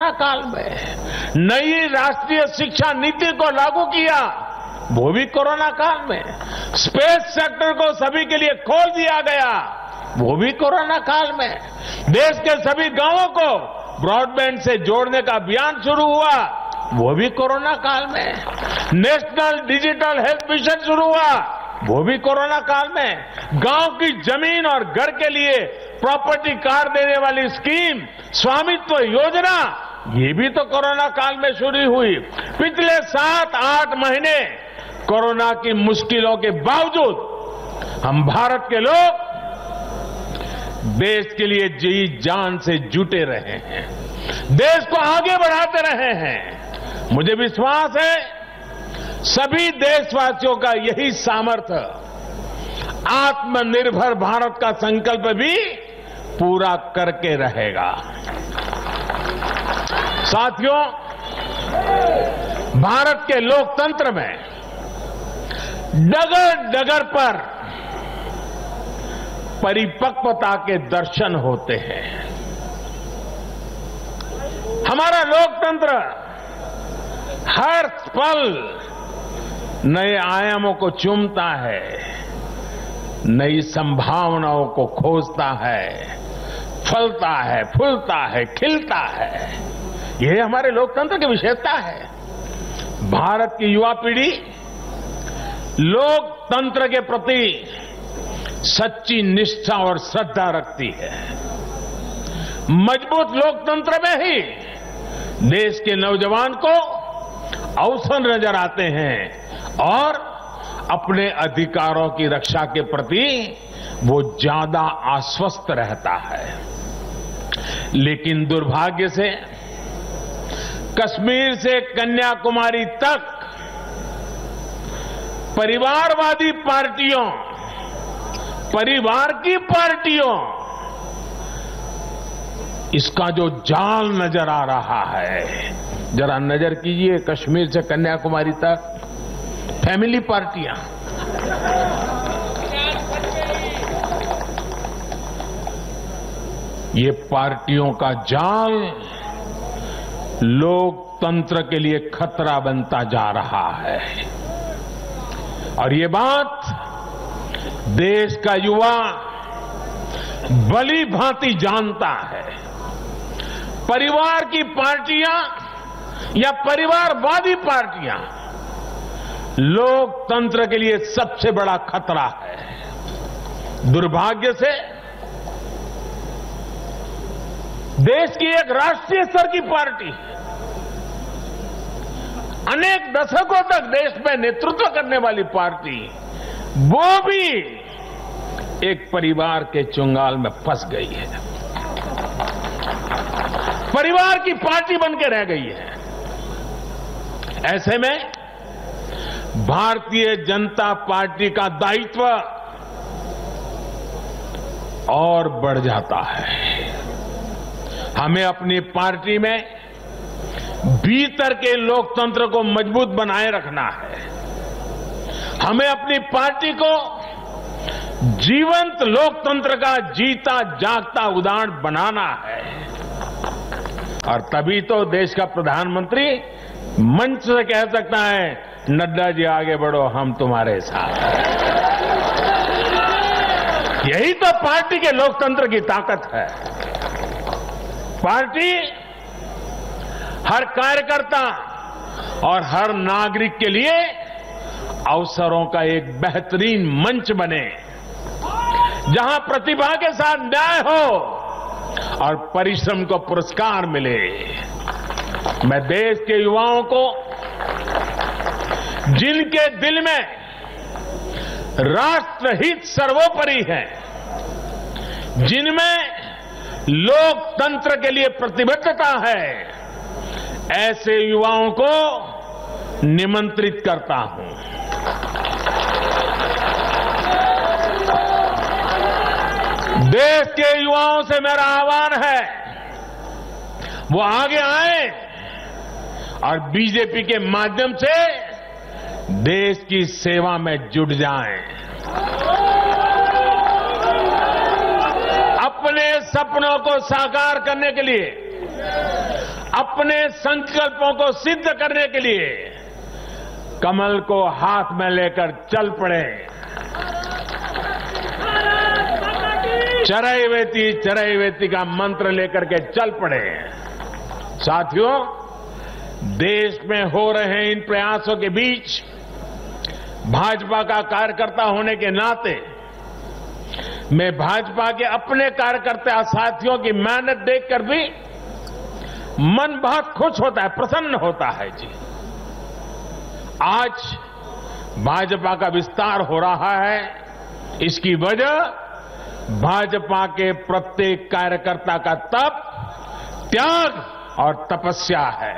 Corona काल में। नई राष्ट्रीय शिक्षा नीति को लागू किया, वो भी कोरोना काल में। स्पेस सेक्टर को सभी के लिए खोल दिया गया, वो भी कोरोना काल में। देश के सभी गाँवों को ब्रॉडबैंड से जोड़ने का अभियान शुरू हुआ, वो भी कोरोना काल में। नेशनल डिजिटल हेल्थ मिशन शुरू हुआ, वो भी कोरोना काल में। गाँव की ज़मीन और घर के लिए प्रॉपर्टी कार्ड देने वाली स्कीम, स्वामित्व योजना ये भी तो कोरोना काल में शुरू हुई। पिछले सात, आठ महीने कोरोना की मुश्किलों के बावजूद हम भारत के लोग देश के लिए जी जान से जुटे रहे हैं। देश को आगे बढ़ाते रहे हैं। मुझे विश्वास है, सभी देशवासियों का यही सामर्थ्य, आत्मनिर्भर भारत का संकल्प भी पूरा करके रहेगा। साथियों, भारत के लोकतंत्र में डगर डगर पर परिपक्वता के दर्शन होते हैं। हमारा लोकतंत्र हर पल नए आयामों को चूमता है, नई संभावनाओं को खोजता है, फलता है, फूलता है, खिलता है। यह हमारे लोकतंत्र की विशेषता है। भारत की युवा पीढ़ी लोकतंत्र के प्रति सच्ची निष्ठा और श्रद्धा रखती है। मज़बूत लोकतंत्र में ही देश के नौजवान को अवसर नज़र आते हैं और अपने अधिकारों की रक्षा के प्रति वो ज़्यादा आश्वस्त रहता है। लेकिन दुर्भाग्य से कश्मीर से कन्याकुमारी तक परिवारवादी पार्टियों, परिवार की पार्टियों, इसका जो जाल नज़र आ रहा है, जरा नज़र कीजिए कश्मीर से कन्याकुमारी तक। फैमिली पार्टियाँ। ये पार्टियों का जाल लोकतंत्र के लिए खतरा बनता जा रहा है। और ये बात देश का युवा भली भांति जानता है। परिवार की पार्टियाँ या परिवारवादी पार्टियाँ लोकतंत्र के लिए सबसे बड़ा खतरा है। दुर्भाग्य से देश की एक राष्ट्रीय स्तर की पार्टी अनेक दशकों तक देश में नेतृत्व करने वाली पार्टी वो भी एक परिवार के चुंगाल में फंस गई है। परिवार की पार्टी बन के रह गई है। ऐसे में भारतीय जनता पार्टी का दायित्व और बढ़ जाता है। हमें अपनी पार्टी में भीतर के लोकतंत्र को मज़बूत बनाए रखना है। हमें अपनी पार्टी को जीवंत लोकतंत्र का जीता जागता उदाहरण बनाना है। और तभी तो देश का प्रधानमंत्री मंच से कह सकता है, नड्डा जी आगे बढ़ो, हम तुम्हारे साथ यही तो पार्टी के लोकतंत्र की ताकत है। पार्टी हर कार्यकर्ता और हर नागरिक के लिए अवसरों का एक बेहतरीन मंच बने, जहाँ प्रतिभा के साथ न्याय हो और परिश्रम को पुरस्कार मिले। मैं देश के युवाओं को जिनके दिल में राष्ट्रहित सर्वोपरि है, जिनमें लोकतंत्र के लिए प्रतिबद्धता है। ऐसे युवाओं को निमंत्रित करता हूँ। देश के युवाओं से मेरा आह्वान है, वो आगे आए और बीजेपी के माध्यम से देश की सेवा में जुट जाएँ। सपनों को साकार करने के लिए, अपने संकल्पों को सिद्ध करने के लिए, कमल को हाथ में लेकर चल पड़े। चरैवेती चरैवेती का मंत्र लेकर के चल पड़े। साथियों, देश में हो रहे इन प्रयासों के बीच, भाजपा का कार्यकर्ता होने के नाते मैं भाजपा के अपने कार्यकर्ता साथियों की मेहनत देखकर भी मन बहुत खुश होता है, प्रसन्न होता है जी। आज भाजपा का विस्तार हो रहा है, इसकी वजह भाजपा के प्रत्येक कार्यकर्ता का तप, त्याग और तपस्या है।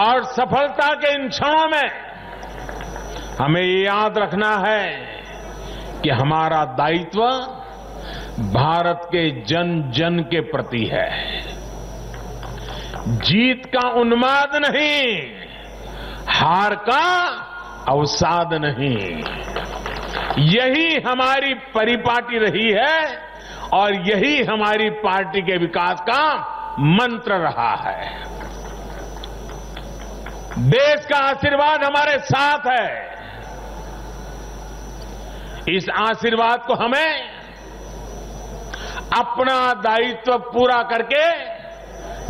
और सफलता के इन क्षणों में हमें ये याद रखना है कि हमारा दायित्व भारत के जन जन के प्रति है। जीत का उन्माद नहीं, हार का अवसाद नहीं। यही हमारी परिपाटी रही है और यही हमारी पार्टी के विकास का मंत्र रहा है। देश का आशीर्वाद हमारे साथ है। इस आशीर्वाद को हमें अपना दायित्व पूरा करके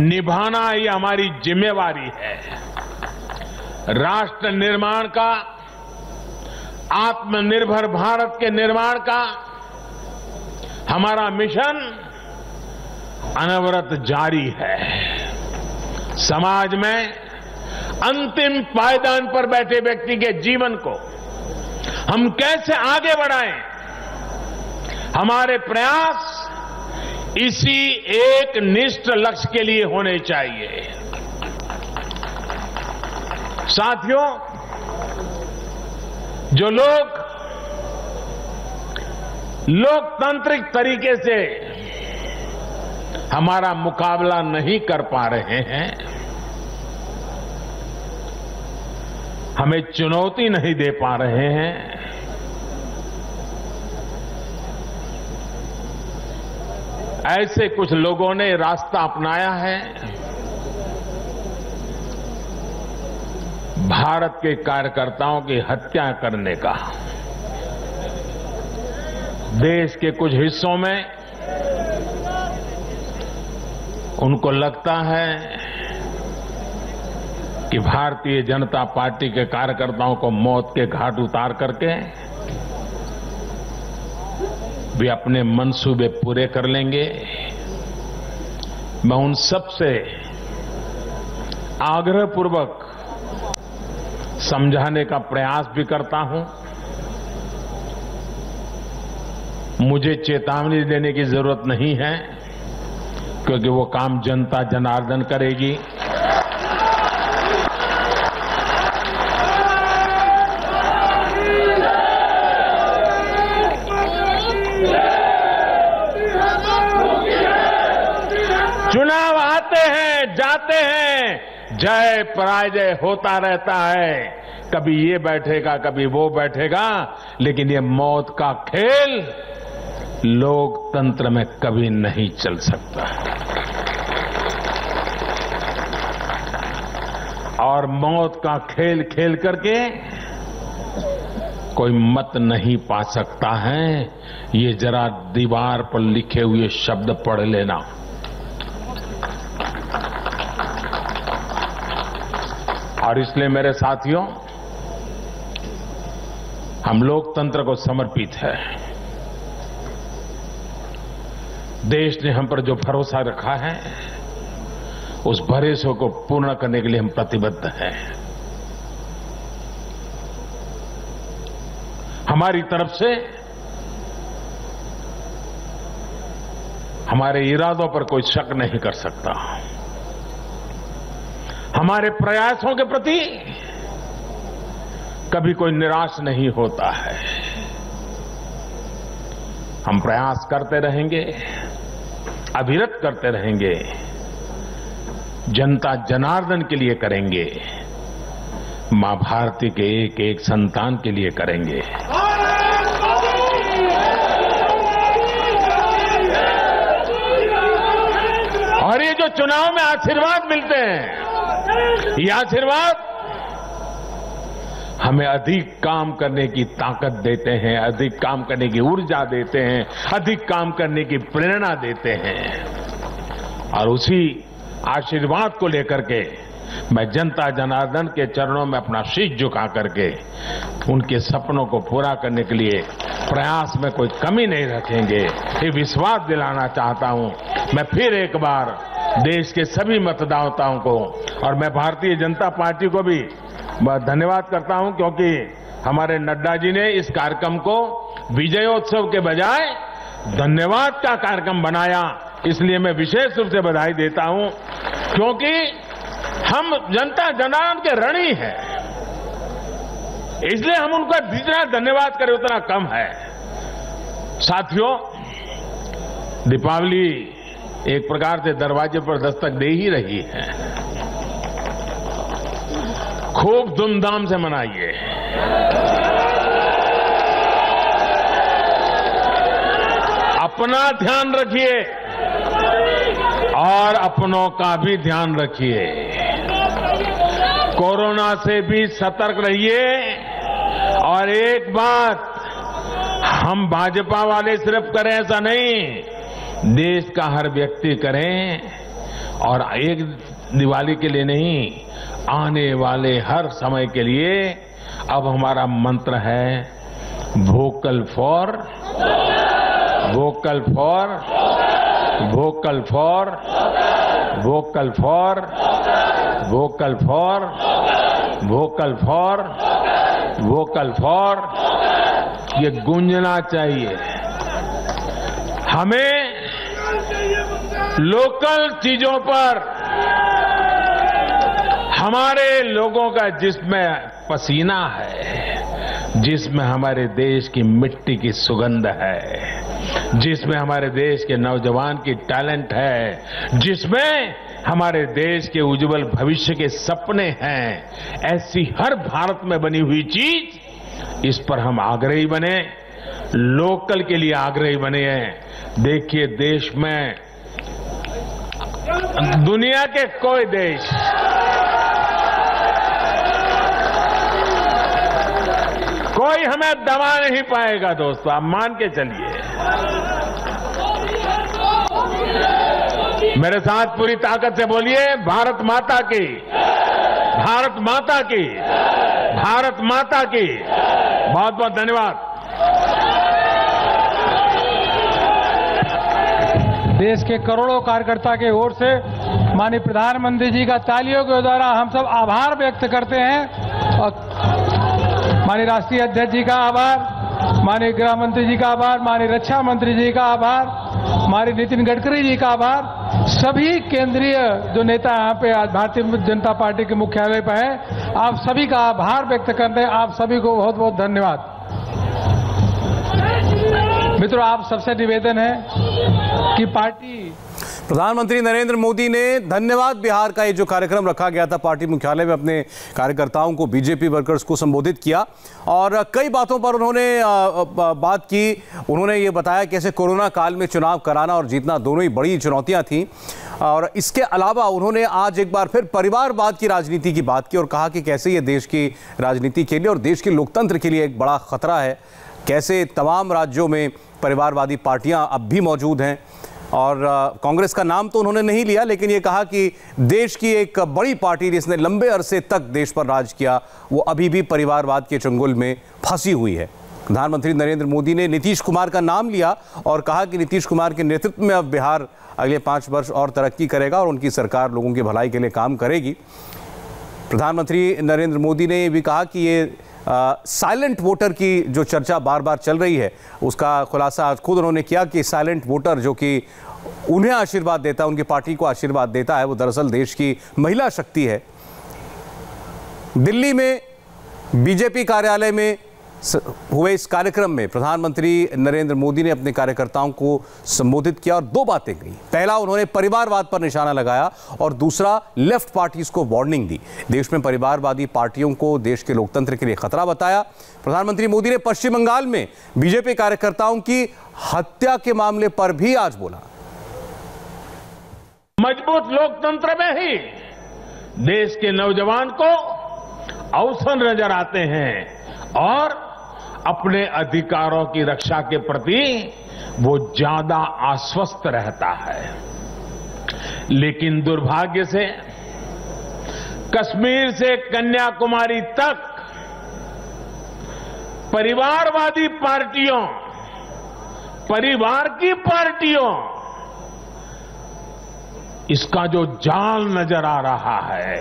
निभाना ही हमारी जिम्मेवारी है। राष्ट्र निर्माण का, आत्मनिर्भर भारत के निर्माण का हमारा मिशन अनवरत जारी है। समाज में अंतिम पायदान पर बैठे व्यक्ति के जीवन को हम कैसे आगे बढ़ाएँ? हमारे प्रयास इसी एक निष्ठ लक्ष्य के लिए होने चाहिए। साथियों, जो लोग लोकतांत्रिक तरीके से हमारा मुकाबला नहीं कर पा रहे हैं हमें चुनौती नहीं दे पा रहे हैं। ऐसे कुछ लोगों ने रास्ता अपनाया है। भारत के कार्यकर्ताओं की हत्या करने का। देश के कुछ हिस्सों में उनको लगता है कि भारतीय जनता पार्टी के कार्यकर्ताओं को मौत के घाट उतार करके वे अपने मंसूबे पूरे कर लेंगे। मैं उन सबसे आग्रहपूर्वक समझाने का प्रयास भी करता हूँ। मुझे चेतावनी देने की ज़रूरत नहीं है, क्योंकि वो काम जनता जनार्दन करेगी। चुनाव आते हैं, जाते हैं। जय पराजय होता रहता है। कभी ये बैठेगा, कभी वो बैठेगा, लेकिन ये मौत का खेल लोकतंत्र में कभी नहीं चल सकता। और मौत का खेल खेल करके कोई मत नहीं पा सकता है। ये जरा दीवार पर लिखे हुए शब्द पढ़ लेना। और इसलिए मेरे साथियों, हम लोकतंत्र को समर्पित है। देश ने हम पर जो भरोसा रखा है, उस भरोसे को पूर्ण करने के लिए हम प्रतिबद्ध हैं। हमारी तरफ़ से, हमारे इरादों पर कोई शक नहीं कर सकता। हमारे प्रयासों के प्रति कभी कोई निराश नहीं होता है। हम प्रयास करते रहेंगे अविरत करते रहेंगे, जनता जनार्दन के लिए करेंगे, माँ भारती के एक एक संतान के लिए करेंगे। और ये जो चुनाव में आशीर्वाद मिलते हैं ये आशीर्वाद। हमें अधिक काम करने की ताकत देते हैं, अधिक काम करने की ऊर्जा देते हैं, अधिक काम करने की प्रेरणा देते हैं। और उसी आशीर्वाद को लेकर के मैं जनता जनार्दन के चरणों में अपना शीश झुका करके उनके सपनों को पूरा करने के लिए प्रयास में कोई कमी नहीं रखेंगे। ये विश्वास दिलाना चाहता हूँ। मैं फिर एक बार देश के सभी मतदाताओं को और मैं भारतीय जनता पार्टी को भी धन्यवाद करता हूँ क्योंकि हमारे नड्डा जी ने इस कार्यक्रम को विजयोत्सव के बजाय धन्यवाद का कार्यक्रम बनाया। इसलिए मैं विशेष रूप से बधाई देता हूँ क्योंकि हम जनता जनार्दन के ऋणी हैं। इसलिए हम उनका जितना धन्यवाद करें उतना कम है। साथियों, दीपावली एक प्रकार से दरवाजे पर दस्तक दे ही रही है। खूब धूमधाम से मनाइए। अपना ध्यान रखिए और अपनों का भी ध्यान रखिए। कोरोना से भी सतर्क रहिए और एक बात, हम भाजपा वाले सिर्फ़ करें ऐसा नहीं। देश का हर व्यक्ति करें और एक दिवाली के लिए नहीं, आने वाले हर समय के लिए अब हमारा मंत्र है vocal for vocal for vocal for vocal for vocal for vocal for vocal for ये गूंजना चाहिए। हमें लोकल चीज़ों पर हमारे लोगों का जिसमें पसीना है, जिसमें हमारे देश की मिट्टी की सुगंध है, जिसमें हमारे देश के नौजवान की टैलेंट है, जिसमें हमारे देश के उज्जवल भविष्य के सपने हैं, ऐसी हर भारत में बनी हुई चीज़, इस पर हम आग्रही बने। लोकल के लिए आग्रही बने हैं। देखिए देश में, दुनिया के कोई देश कोई हमें दबा नहीं पाएगा, दोस्तों। आप मान के चलिए। मेरे साथ पूरी ताकत से बोलिए, भारत माता की, भारत माता की, भारत माता की। बहुत बहुत धन्यवाद। देश के करोड़ों कार्यकर्ता के ओर से माननीय प्रधानमंत्री जी का तालियों के द्वारा हम सब आभार व्यक्त करते हैं और माननीय राष्ट्रीय अध्यक्ष जी का आभार, माननीय गृह मंत्री जी का आभार, माननीय रक्षा मंत्री जी का आभार, माननीय नितिन गडकरी जी का आभार। सभी केंद्रीय जो नेता यहाँ पे आज भारतीय जनता पार्टी के मुख्यालय पर है, आप सभी का आभार व्यक्त करते हैं। आप सभी को बहुत बहुत धन्यवाद। मित्रों, आप सबसे निवेदन है कि पार्टी। प्रधानमंत्री नरेंद्र मोदी ने धन्यवाद बिहार का ये जो कार्यक्रम रखा गया था, पार्टी मुख्यालय में अपने कार्यकर्ताओं को, बीजेपी वर्कर्स को संबोधित किया। और कई बातों पर उन्होंने बात की। उन्होंने ये बताया कैसे कोरोना काल में चुनाव कराना और जीतना दोनों ही बड़ी चुनौतियाँ थीं। और इसके अलावा उन्होंने आज एक बार फिर परिवारवाद की राजनीति की बात की और कहा कि कैसे ये देश की राजनीति के लिए और देश के लोकतंत्र के लिए एक बड़ा खतरा है। कैसे तमाम राज्यों में परिवारवादी पार्टियाँ अब भी मौजूद हैं। और कांग्रेस का नाम तो उन्होंने नहीं लिया, लेकिन ये कहा कि देश की एक बड़ी पार्टी जिसने लंबे अरसे तक देश पर राज किया, वो अभी भी परिवारवाद के चंगुल में फंसी हुई है। प्रधानमंत्री नरेंद्र मोदी ने नीतीश कुमार का नाम लिया और कहा कि नीतीश कुमार के नेतृत्व में अब बिहार अगले पाँच वर्ष और तरक्की करेगा और उनकी सरकार लोगों की भलाई के लिए काम करेगी। प्रधानमंत्री नरेंद्र मोदी ने भी कहा कि ये साइलेंट वोटर की जो चर्चा बार बार चल रही है, उसका खुलासा आज खुद उन्होंने किया कि साइलेंट वोटर जो कि उन्हें आशीर्वाद देता है, उनकी पार्टी को आशीर्वाद देता है, वो दरअसल देश की महिला शक्ति है। दिल्ली में बीजेपी कार्यालय में हुए इस कार्यक्रम में प्रधानमंत्री नरेंद्र मोदी ने अपने कार्यकर्ताओं को संबोधित किया और दो बातें कही। पहला, उन्होंने परिवारवाद पर निशाना लगाया और दूसरा, लेफ़्ट पार्टीज़ को वार्निंग दी। देश में परिवारवादी पार्टियों को देश के लोकतंत्र के लिए खतरा बताया। प्रधानमंत्री मोदी ने पश्चिम बंगाल में बीजेपी कार्यकर्ताओं की हत्या के मामले पर भी आज बोला। मज़बूत लोकतंत्र में ही देश के नौजवान को अवसर नज़र आते हैं और अपने अधिकारों की रक्षा के प्रति वो ज़्यादा आश्वस्त रहता है। लेकिन दुर्भाग्य से कश्मीर से कन्याकुमारी तक परिवारवादी पार्टियों, परिवार की पार्टियों, इसका जो जाल नज़र आ रहा है,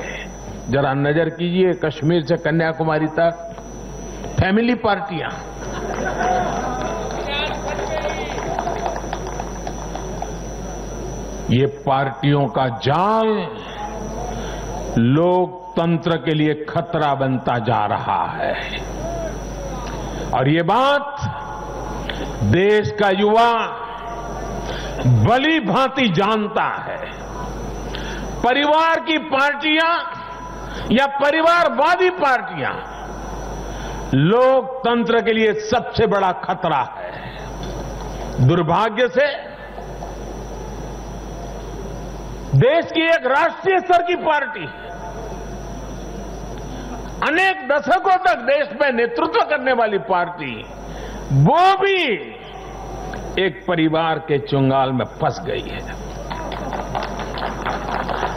जरा नज़र कीजिए कश्मीर से कन्याकुमारी तक। फैमिली पार्टियाँ। ये पार्टियों का जाल लोकतंत्र के लिए खतरा बनता जा रहा है। और ये बात देश का युवा भली भांति जानता है। परिवार की पार्टियाँ या परिवारवादी पार्टियाँ लोकतंत्र के लिए सबसे बड़ा खतरा है। दुर्भाग्य से देश की एक राष्ट्रीय स्तर की पार्टी अनेक दशकों तक देश में नेतृत्व करने वाली पार्टी वो भी एक परिवार के चुंगाल में फंस गई है।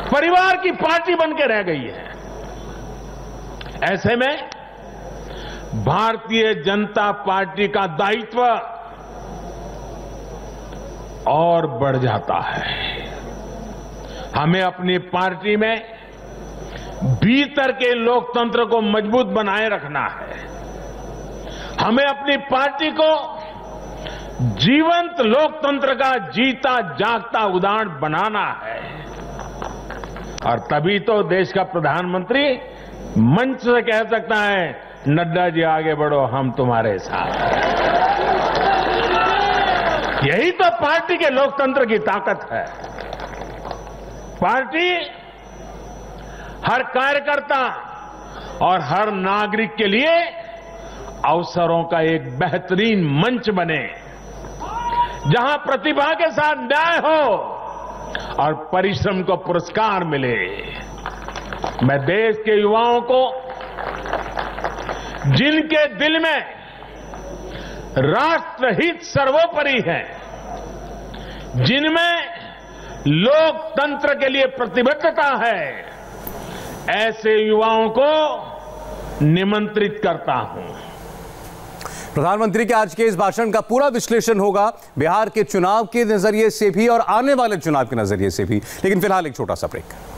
परिवार की पार्टी बनकर रह गई है। ऐसे में भारतीय जनता पार्टी का दायित्व और बढ़ जाता है। हमें अपनी पार्टी में भीतर के लोकतंत्र को मज़बूत बनाए रखना है। हमें अपनी पार्टी को जीवंत लोकतंत्र का जीता जागता उदाहरण बनाना है। और तभी तो देश का प्रधानमंत्री मंच से कह सकता है नड्डा जी आगे बढ़ो, हम तुम्हारे साथ। यही तो पार्टी के लोकतंत्र की ताकत है। पार्टी हर कार्यकर्ता और हर नागरिक के लिए अवसरों का एक बेहतरीन मंच बने, जहाँ प्रतिभा के साथ न्याय हो और परिश्रम को पुरस्कार मिले। मैं देश के युवाओं को जिनके दिल में राष्ट्रहित सर्वोपरि है, जिनमें लोकतंत्र के लिए प्रतिबद्धता है, ऐसे युवाओं को निमंत्रित करता हूँ। प्रधानमंत्री के आज के इस भाषण का पूरा विश्लेषण होगा। बिहार के चुनाव के नज़रिए से भी और आने वाले चुनाव के नज़रिए से भी। लेकिन फ़िलहाल एक छोटा सा ब्रेक।